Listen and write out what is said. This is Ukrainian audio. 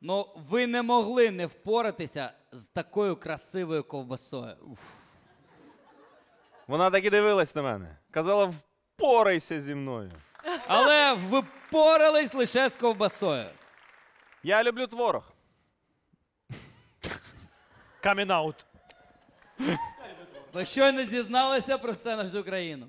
Ну, ви не могли не впоратися з такою красивою ковбасою. Вона так і дивилась на мене. Казала, впорайся зі мною. Але ви впорались лише з ковбасою. Я люблю творог. Камінаут. Ви щойно зізналися про це на всю країну.